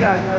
cả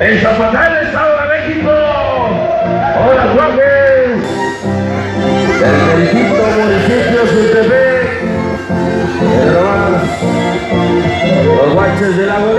El Zapatal Estado de México. Hola, Juárez. El felicito municipio Sultepec. El Los guaches del agua.